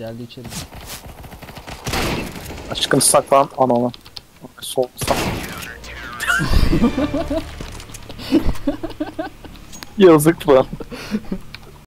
Geldi içeri. Aşkım saklan anana. Sol sağ. Yazık lan.